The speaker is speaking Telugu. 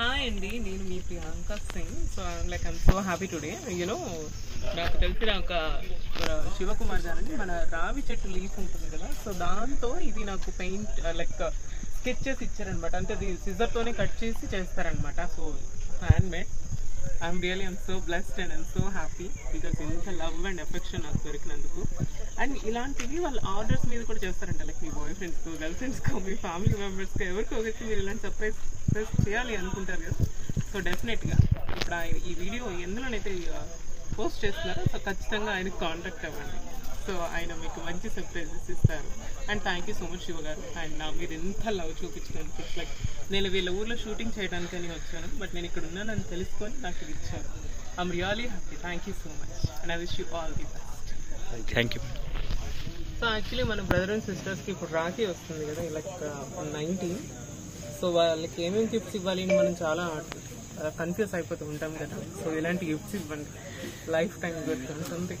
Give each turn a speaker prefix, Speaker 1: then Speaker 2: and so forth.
Speaker 1: హాయ్ అండి నేను మీ Priyanka Singh. So like I'm so happy today you know నాకు తెలిసిన ఒక శివకుమార్ గారు మన రావి చెట్టు లీఫ్ ఉంటుంది కదా. సో దాంతో ఇది నాకు పెయింట్ లైక్ స్కెచ్ చేసి ఇచ్చారనమాట. అంటే అది సిజర్తోనే కట్ చేసి చేస్తారనమాట. So hand made I'm really I'm so blessed and I'm so happy because ఇంత లవ్ అండ్ ఎఫెక్షన్ నాకు అండ్ ఇలాంటివి వాళ్ళు ఆర్డర్స్ మీద కూడా చేస్తారంట. లైక్ మీ బాయ్ ఫ్రెండ్స్కో గర్ల్ ఫ్రెండ్స్కో మీ ఫ్యామిలీ మెంబర్స్కో ఎవరికో ఒకరికి మీరు ఇలాంటి సర్ప్రైజ్ సర్ప్రైజ్ చేయాలి అనుకుంటారు కదా. సో డెఫినెట్గా ఇప్పుడు ఆయన ఈ వీడియో ఎందులోనైతే పోస్ట్ చేస్తున్నారో సో ఖచ్చితంగా ఆయనకు కాంటాక్ట్ అవ్వండి. సో ఆయన మీకు మంచి సర్ప్రైజెస్ ఇస్తారు. And thank you so much Shiva గారు. అండ్ నా మీరు ఎంత లవ్ చూపించినందుకు ఇట్స్ లైక్ నేను వీళ్ళ ఊర్లో షూటింగ్ చేయడానికని వచ్చాను. బట్ నేను ఇక్కడ ఉన్నానని తెలుసుకొని నాకు ఇది ఇచ్చారు. I'm really happy thank you so much and I wish you all the best
Speaker 2: thank you
Speaker 1: so actually మన బ్రదర్ అండ్ సిస్టర్స్కి ఇప్పుడు రాఖీ వస్తుంది కదా లైక్ నైన్టీన్ సో వాళ్ళకి ఏమేమి గిఫ్ట్స్ ఇవ్వాలి అని మనం చాలా uh, కన్ఫ్యూజ్ అయిపోతూ ఉంటాం కదా. సో ఇలాంటి గిఫ్ట్స్ ఇవ్వండి. లైఫ్ టైం గుర్తుంది